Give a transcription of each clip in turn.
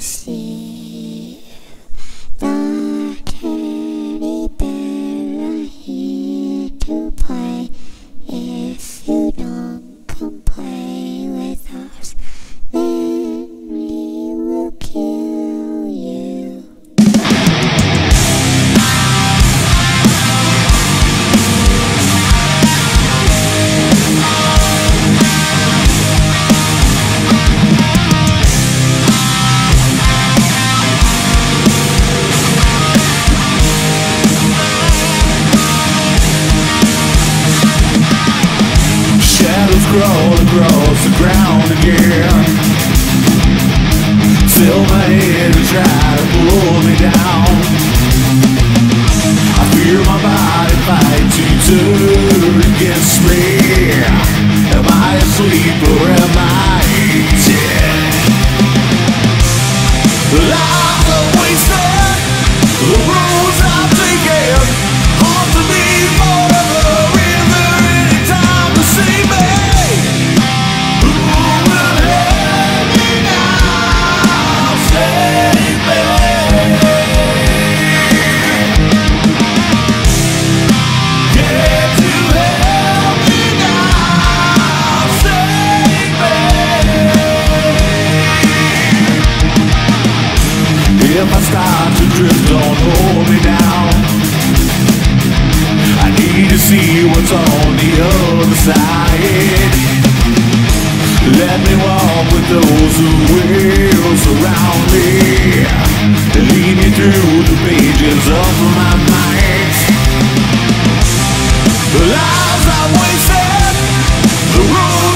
sim. Crawl across the ground again. Fill my head and try to pull me down. I feel my body fight to turn against me. Am I asleep or pull me down. I need to see what's on the other side. Let me walk with those who will surround me. Lead me through the pages of my mind. The lives I wasted The rules.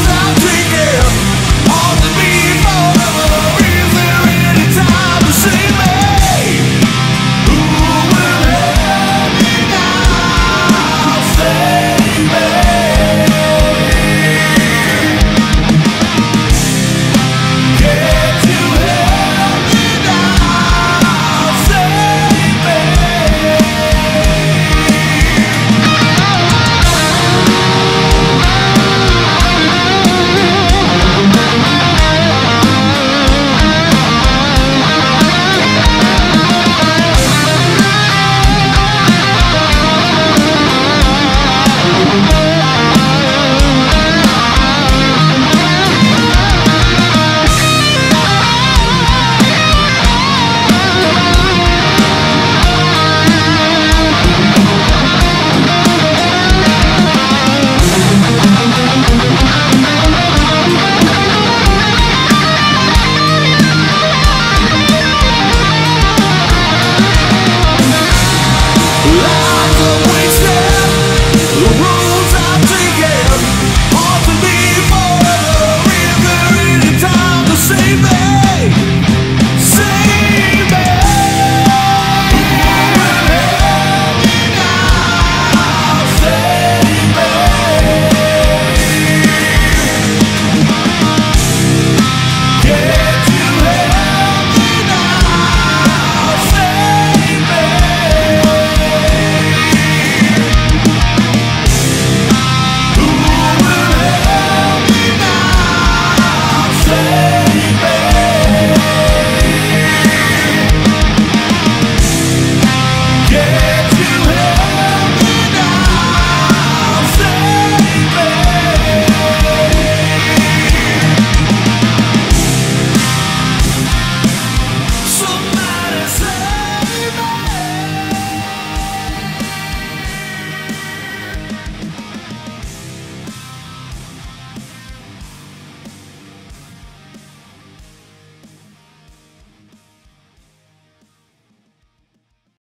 me